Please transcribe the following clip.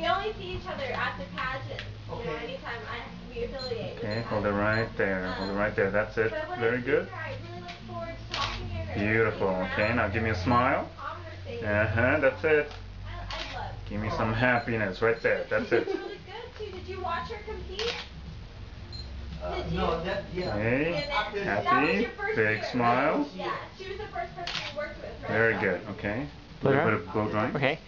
We only see each other at the pageant. Okay. You know, anytime I, we affiliate. Okay, the hold it right there. Um, Hold it right there. That's it. Very good. her, really. Beautiful. Okay, now give me a smile. Uh-huh, that's it. I, I Give me some happiness right there. That's it. Really good too. Did you watch her compete? Uh, no, that, yeah. Okay. And that Happy. Big year, smile. Yeah, she was the first person you worked with, right? Very good. Okay. A Look little around. bit of blow drying. Okay.